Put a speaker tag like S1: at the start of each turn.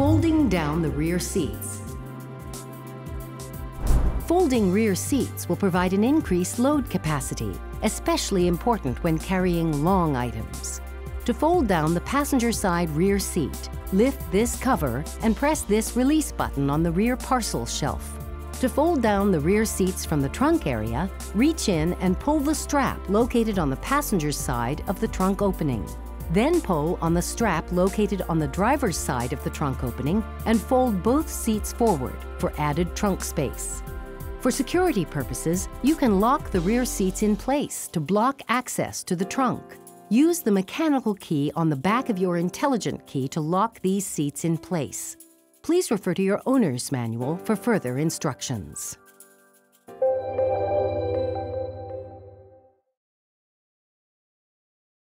S1: Folding down the rear seats. Folding rear seats will provide an increased load capacity, especially important when carrying long items. To fold down the passenger side rear seat, lift this cover and press this release button on the rear parcel shelf. To fold down the rear seats from the trunk area, reach in and pull the strap located on the passenger side of the trunk opening. Then pull on the strap located on the driver's side of the trunk opening and fold both seats forward for added trunk space. For security purposes, you can lock the rear seats in place to block access to the trunk. Use the mechanical key on the back of your intelligent key to lock these seats in place. Please refer to your owner's manual for further instructions.